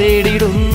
ഞാൻ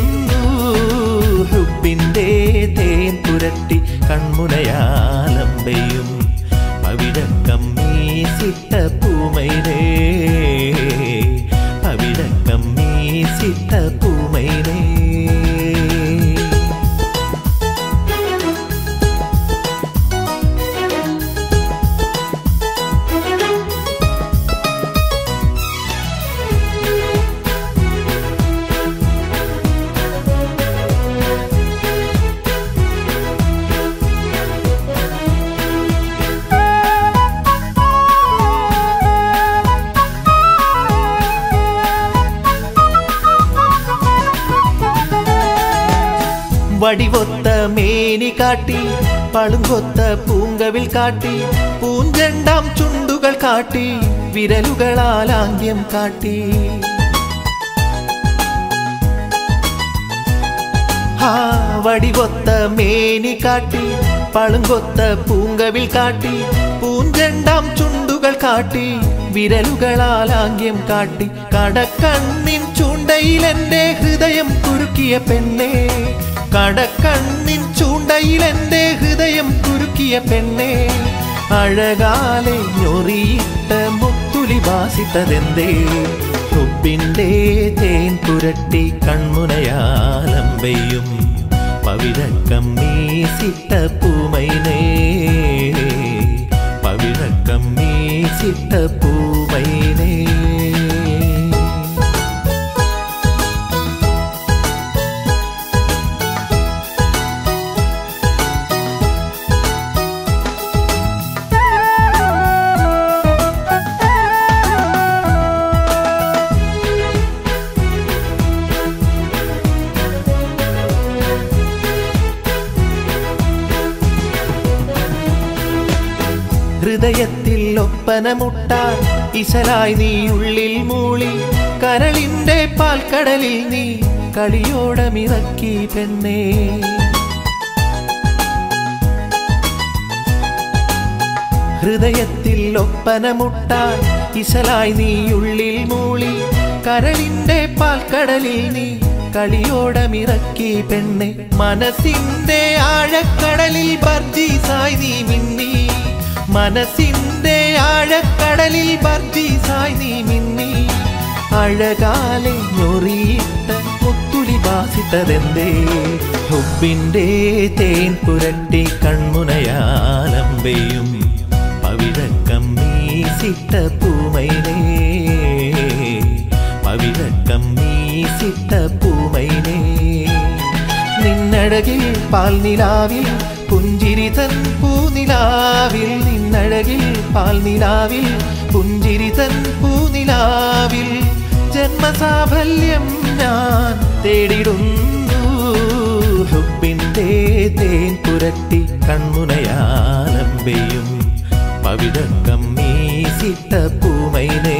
കാട്ടി പൂഞ്ചണ്ടാം ചുണ്ടുകൾ കാട്ടി വിരലുകളാൽ ആംഗ്യം കാട്ടി. ആ വടിവൊത്ത മേനി കാട്ടി പളുങ്കൊത്ത പൂങ്കവിൽ കാട്ടി പൂഞ്ചണ്ടാം ചുണ്ടുകൾ കാട്ടി വിരലുകളാൽ ആംഗ്യം കാട്ടി. കടക്കണ്ണിൻ ചൂണ്ടയിൽ എന്റെ ഹൃദയം കുരുക്കിയ പെണ്ണേ കടക്കണ്ണിൻ ചൂണ്ടയിൽ എന്റെ ഹൃദയം കുരുക്കിയ പെണ്ണേ അഴകാലെ ഞൊറിയിട്ട മുത്തുലി വാസിത്തതെന്തേ ഉപ്പിന്റെ തേൻ പുരട്ടി കൺമുനയാലമ്പയും പവിഴക്കം മീസിട്ട പൂമൈനേ. പവിഴക്കം മീസിട്ട പൂമൈനേ ഹൃദയത്തിൽ ഒപ്പനമുട്ടാൻ ഇശലായി നീ ഉള്ളിൽ മൂളി കരളിന്റെ പാൽക്കടലിൽ നീ കളിയോടമിറക്കി പെണ്ണേ. ഹൃദയത്തിൽ ഒപ്പനമുട്ടാൻ ഇശലായി നീ ഉള്ളിൽ മൂളി കരളിന്റെ പാൽക്കടലിൽ നീ കളിയോടമിറക്കി പെണ്ണെ. മനസ്സിന്റെ ആഴക്കടലിൽ ബർജീസായി നീ മിന്നി മനസ്സിന്റെ ആഴക്കടലിൽ ബർജീസായി നീ മിന്നി. അഴകാലെ ഞൊറിയിട്ട മുത്തുലി ബാസിട്ടതെന്തേ ഹുബിന്റെ തേൻ പുരട്ടി കൺമുനയാലമ്പയും. പവിഴക്കം മീസിട്ട പൂമൈനേ പവിഴക്കം മീസിട്ട പൂമൈനേ നിന്നഴകിൽ പാൽനിലാവിൽ പുഞ്ചിരി തൻ പൂനിലാവിൽ നിന്നഴകിൽ പാൽനിലാവിൽ പുഞ്ചിരി തൻ പൂനിലാവിൽ ജന്മസാഫല്യം ഞാൻ തേടിടുന്നു. ഹുബിന്റെ തേൻ പുരട്ടി കൺമുനയാലമ്പയും പവിഴക്കം മീസിട്ട പൂമൈനേ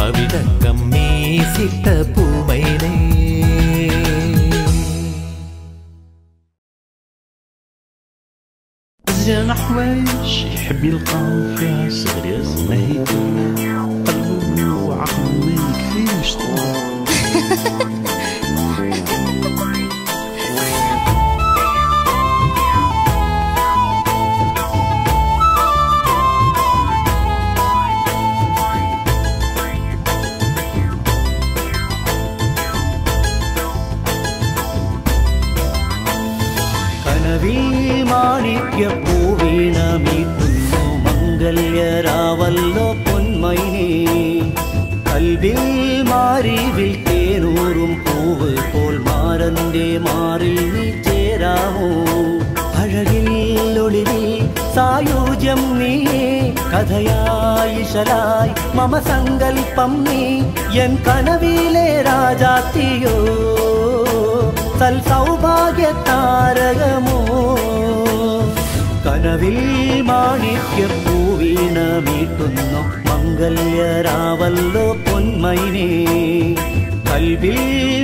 പവിഴക്കം മീസിട്ട പൂമൈനേ حوايج يحب يلقاو فيها صغير ما هيك قلبه وعقله ما يكفي مش ശലായി മമ സങ്കൽപ്പം നീ. എൻ കനവിലെ രാജാത്തിയോ സൽ സൗഭാഗ്യ താരകമോ. കനവിൽ മാണിക്യ പൂവീണമീട്ടുന്നു മംഗല്യരാവല്ലോ പൊന്മൈനേ കൽവിൽ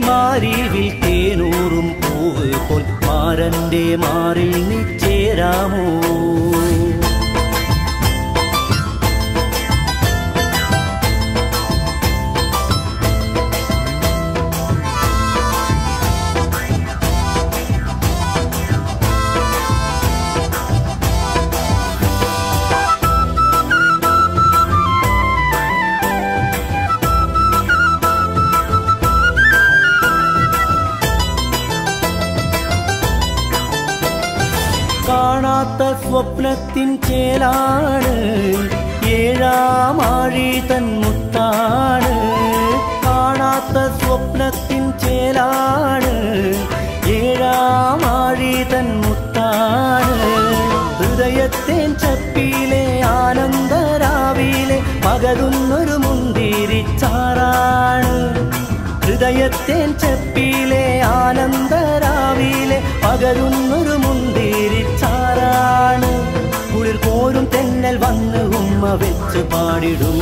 മാരിവിൽ തേനൂറും പൂവ് പോൽ മാരന്റെ മാറിൽ കാണാത്ത പകരുന്നൊരു മുന്തിരിച്ചാറാണ് ഹൃദയത്തേൻ ചെപ്പിലെ ആനന്ദരാവിലെ പകരുന്നൊരു മുന്തിരിച്ചാറാണ് കുളിർ കോരും തെന്നൽ വന്ന് ഉമ്മ വെച്ച് പാടിടും.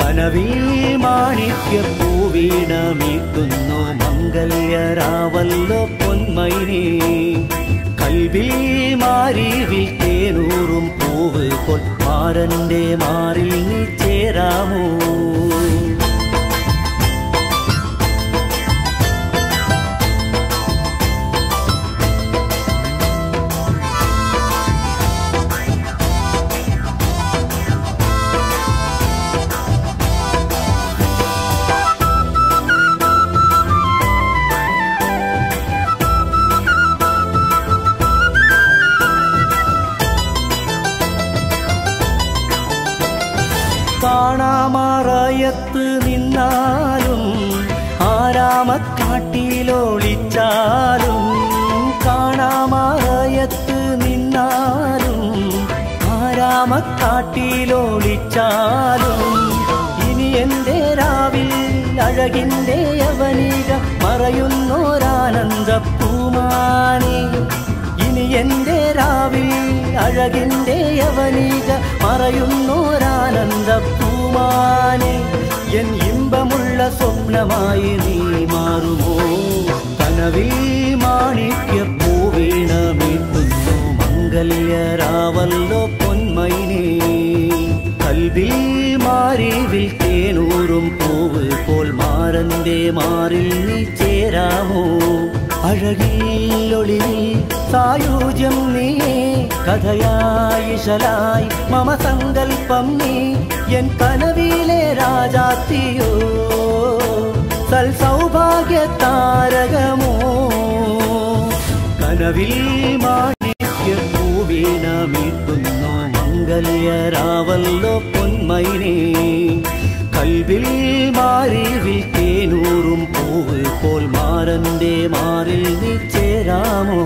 കനവിൽ മാണിക്യ പൂവീണമീട്ടുന്നു മംഗല്യരാവല്ലോ പൊന്മൈനേ കൽവിൽ മാരിവിൽ തേനൂറും പൂവ് കൊൽ മാരന്റെ മാറിൽ നീ ചേരാമോ? ആരാമക്കാട്ടിലൊളിച്ചാലും കാണാമായത്ത് നിന്നാലും ആരാമക്കാട്ടിലൊളിച്ചാലും ഇനി എന്റെ രാവിൽ അഴകിന്റെ അവനിക മറയുന്നോരാനന്ദ പൂമാനേ ഇനി എന്റെ രാവിൽ അഴകിന്റെ അവനിക മറയുന്നോരാനന്ദ പൂമാനെ എൻ ഇമ്പമുള്ള സ്വപ്നമായി നീ മാറുമോ കനവിൽ മാണിക്യ പൂവീണമീട്ടുന്നു മംഗല്യരാവല്ലോ പൊന്മൈനേ കൽവിൽ മാറിവിൽ തേനൂറും പൂവ് പോൽ മാറന്റെ മാറിൽ നീ ചേരാമോ അഴകിലൊളി സായുജ്യം നീ കഥയായി ശലായി മമ സങ്കൽപ്പം നീ എൻ കനവിലെ രാജാത്തിയോ സൽ സൗഭാഗ്യ താരകമോ കനവിൽ മാണിക്യ പൂവീണമീട്ടുന്നു മംഗല്യരാവല്ലോ പൊന്മൈനേ കൽവിൽ മാറിവിൽ തേനൂറും പൂവ് പോൽ മാറന്റെ മാറിൽ നീ ചേരാമോ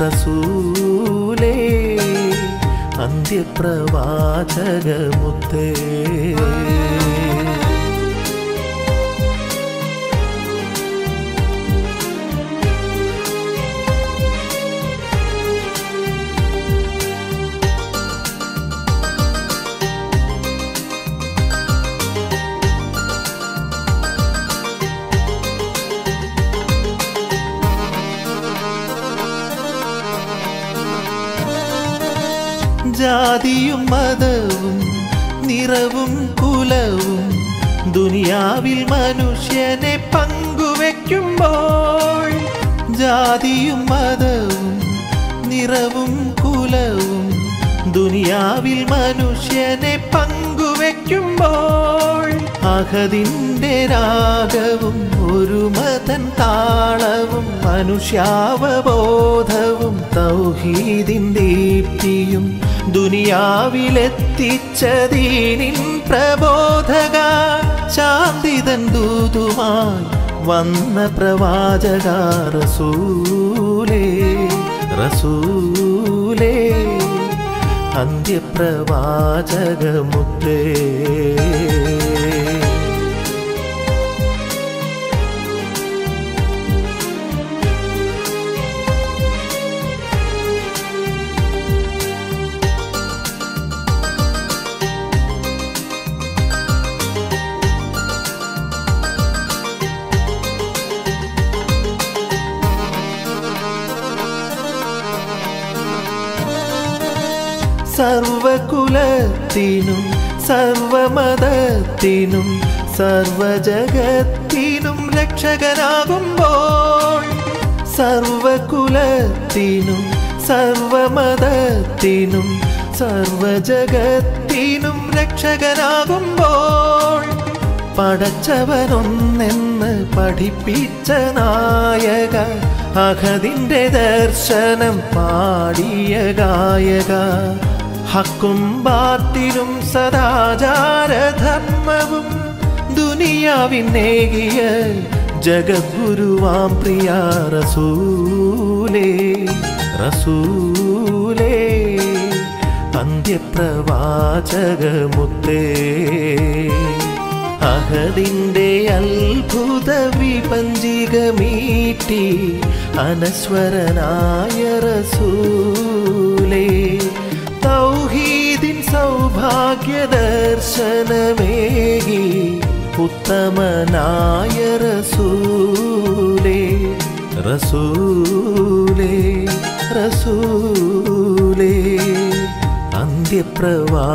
റസൂലേ അന്ത്യപ്രവാചകമുത്തേ. ജാതിയും മതവും നിറവും കുലവും ദുനിയാവിൽ മനുഷ്യനെ പങ്കുവെക്കുമ്പോൾ ജാതിയും മതവും നിറവും കുലവും ദുനിയാവിൽ മനുഷ്യനെ പങ്കുവെക്കുമ്പോൾ അഹതിന്റെ രാഗവും ഒരു മതൻ താളവും മനുഷ്യാവബോധവും തൗഹീദിൻ ദീപ്തിയും ദുനിയാവിലെത്തിച്ചതീനിൻ പ്രബോധക ശാന്തിതൻ ദൂതുമായി വന്ന പ്രവാചക റസൂലേ റസൂലേ. അന്ത്യപ്രവാചകമുത്തേ സർവകുലത്തിനും സർവമതത്തിനും സർവജഗത്തിനും രക്ഷകനാകുമ്പോൾ സർവകുലത്തിനും സർവമതത്തിനും സർവജഗത്തിനും രക്ഷകനാകുമ്പോൾ പടച്ചവനൊന്നെന്ന് പഠിപ്പിച്ച നായക അഹദിന്റെ ദർശനം പാടിയ ഗായക ഹക്കും ബാത്തിലും സദാചാരധർമ്മവും ദുനിയാവിനേകിയ ജഗദ്ഗുരുവാം പ്രിയ റസൂലേ റസൂലേ. അന്ത്യപ്രവാചകമുത്തേ. അഹദിന്റെ അത്ഭുത വിപഞ്ചികമീട്ടി അനശ്വരനായ റസൂലേ. തൗഹീദിൻ सौभाग्यदर्शनमेगी उत्तमनाय रसूले रसूले रसूले। अन्प्रवा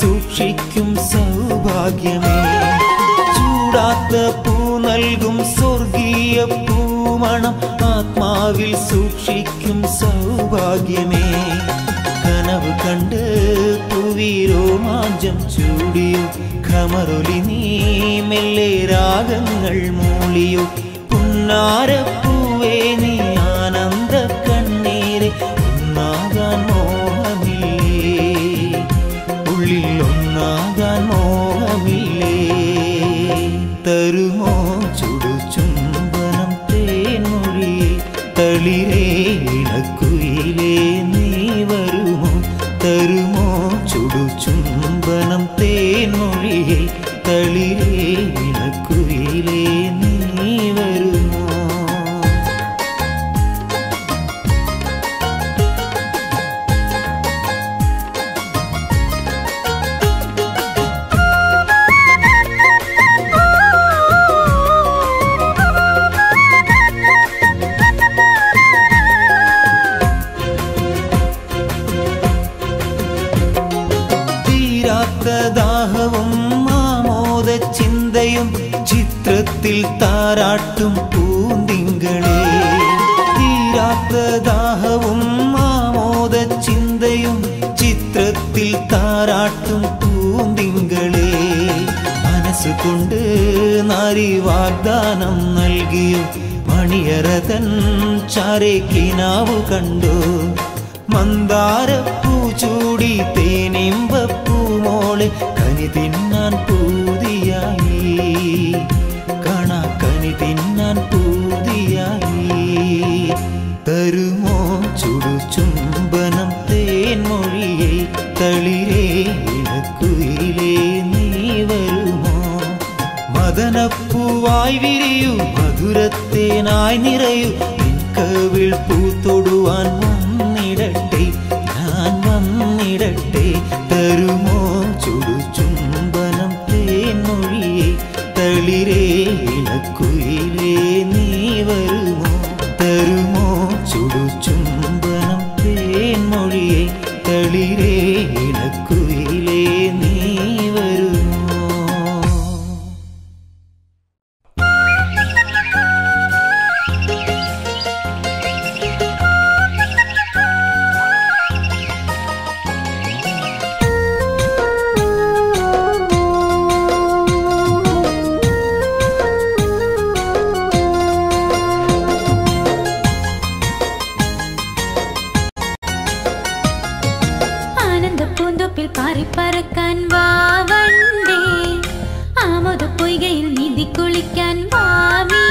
സൂക്ഷിക്കും സൗഭാഗ്യമേ. ചൂടാത്ത പൂ നൽകും സ്വർഗീയ പൂമണം. ആത്മാവിൽ സൂക്ഷിക്കും സൗഭാഗ്യമേ. കനവ് കണ്ട് പുവിരോ മാഞ്ചം ചൂടിയോ. കമറൊലി നീ മെല്ലെ രാഗങ്ങൾ മൂളിയോ. പുന്നാരപ്പൂവേ നീ ചുംബനം ഞാൻ പൂതിയായി തരുമോ ചുടു ചുംബനം തേൻ മൊഴിയെ തളിരേ ഇടക്കുയിലേ നീ വരുമോ? മദനപ്പൂവായി വിരിയൂ മധുരത്തേനായി നിറയൂ. കവിൾ പൂത്തൊടുവാൻ വന്നിടട്ടെ ഞാൻ വന്നിടട്ടെ. തരുമോ പറപ്പിൽ പാറിപ്പറക്കാൻ വാവണ്ടേ ആമോദ പൊയ്കയിൽ നിധി കുളിക്കാൻ വാമീ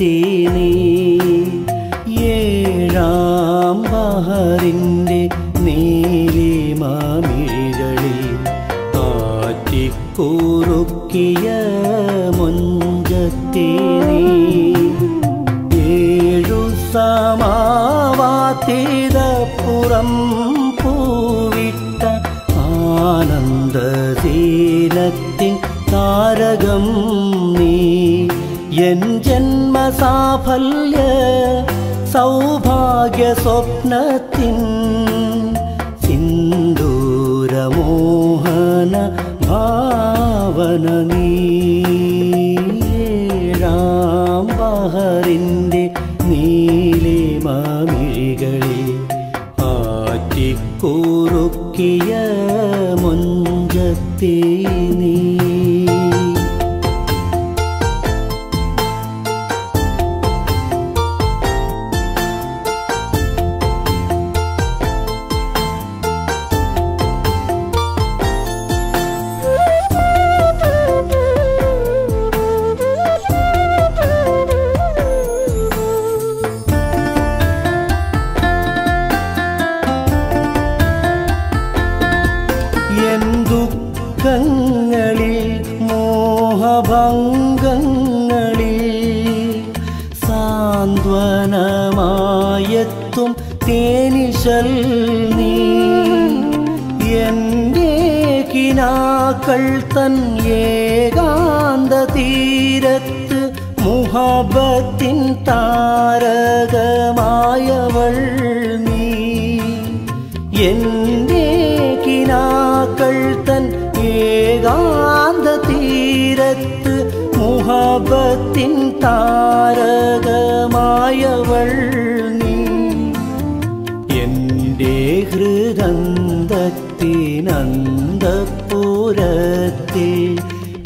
മുഞ്ചത്തി നീ ഏഴാം ബഹറിന്റെ നീലിമാമിഴികളിൽ ആറ്റിക്കൂറുക്കിയ മുഞ്ചത്തി നീ ഏഴു സമാവാത്തിതപ്പുറം പൂവിട്ട ആനന്ദശീലത്തിൻ താരകം നീ എൻ ജന്മസാഫല്യ സൗഭാഗ്യ സ്വപ്നത്തിൻ സിന്ദൂരമോഹന ഭാവന നീരാം ബഹറിന്റെ നീലിമാമിഴികളിൽ ആറ്റിക്കൂറുക്കിയ മുഞ്ചത്തി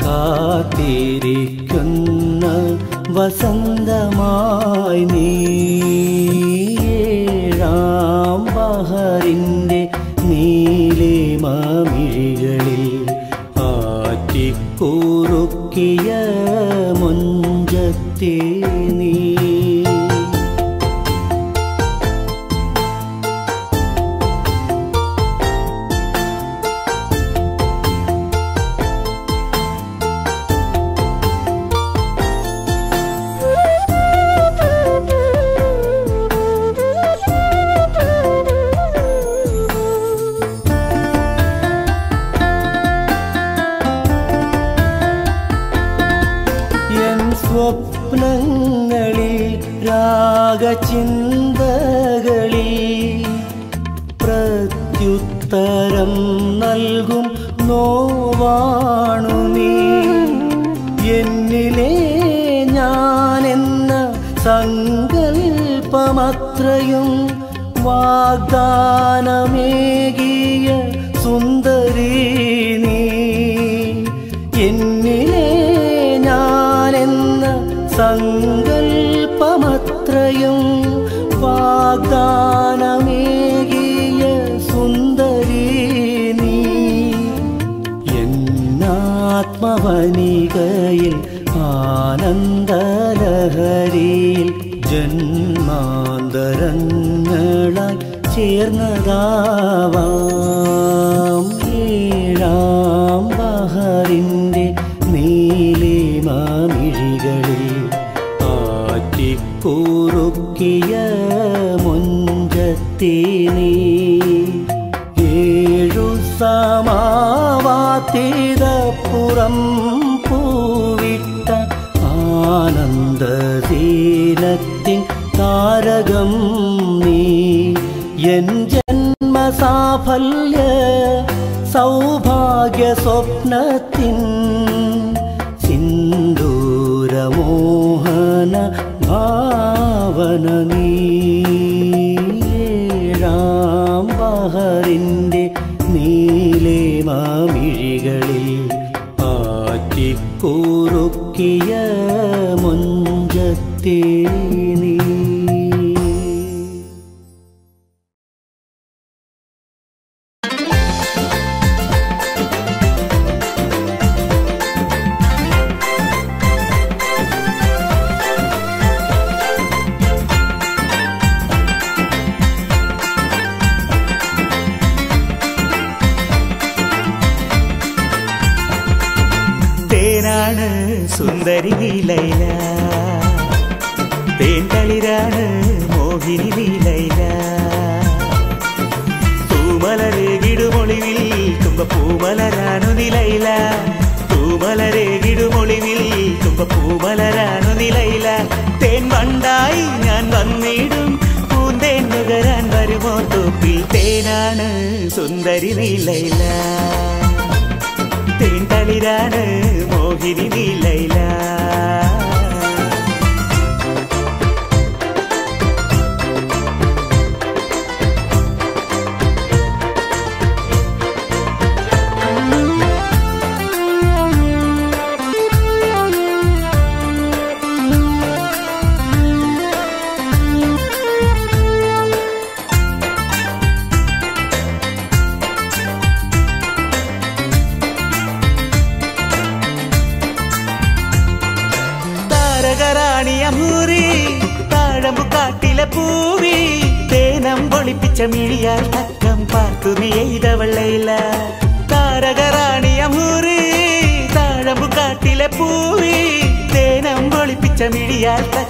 കാത്തിരിക്കുന്ന വസന്തമായി നീഴാം ബഹറിന്റെ നീലിമാമിഴികളിൽ ആറ്റിക്കൂറുക്കിയ മുഞ്ചത്തി സങ്കൽപ്പമത്രയും വാഗ്ദാനമേകിയ സുന്ദരി നീ എന്നിലെ ഞാനെന്ന സങ്കൽപ്പമത്രയും വാഗ്ദാനമേകിയ സുന്ദരി നീ എന്നാത്മവനികയിൽ ആനന്ദലഹരിയിൽ ജന്മാന്തരങ്ങളായി ചേർന്നതാവാം. ഏഴാം ബഹറിന്റെ നീലിമാമിഴികളിൽ ആറ്റിക്കൂറുക്കിയ മുഞ്ചത്തി എൻ ജന്മസാഫല്യ സൗഭാഗ്യ സ്വപ്നത്തിൻ സിന്ദൂരമോഹന ഭാവന നീഴാം ബഹറിന്റെ നീലിമാമിഴികളിൽ ആറ്റിക്കൂറുക്കിയ മുഞ്ചത്തി സുന്ദരി നീലയില തേൻ തളിരാണ് മോഹിനി നീലയില that.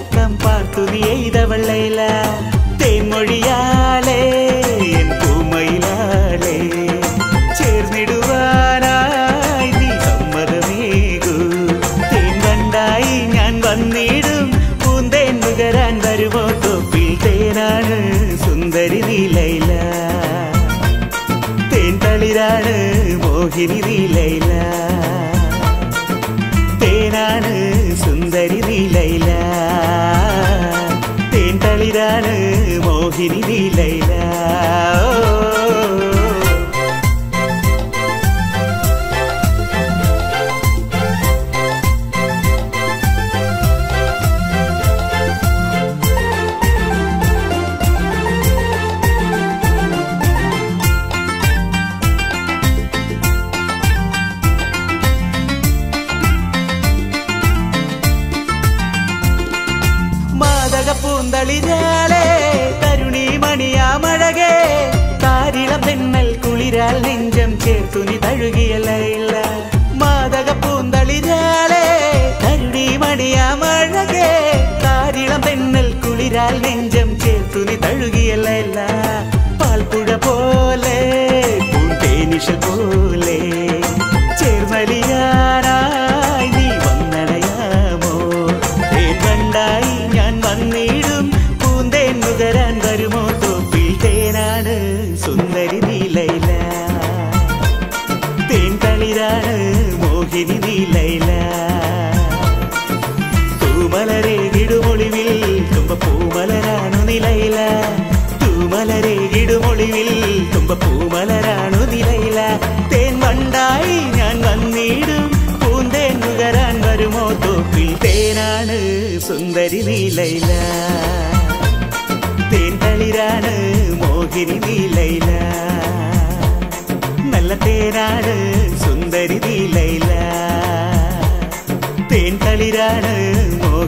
oportunidade.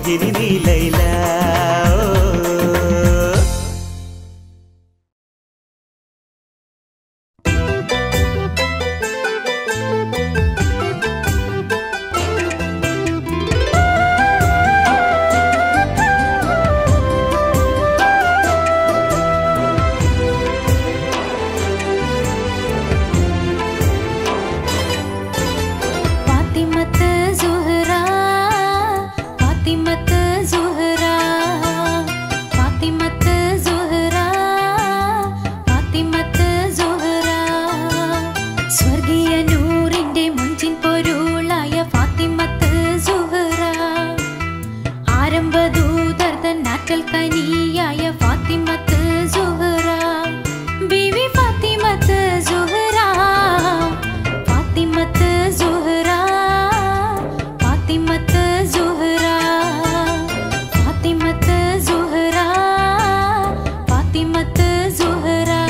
గిరి నీలైలా زهره